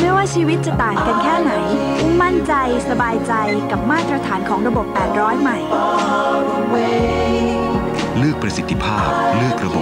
ไม่ว่าชีวิตจะต่างกันแค่ไหน อุ้มมั่นใจสบายใจกับมาตรฐานของระบบ 800 ใหม่ เลือกประสิทธิภาพ เลือกระบบ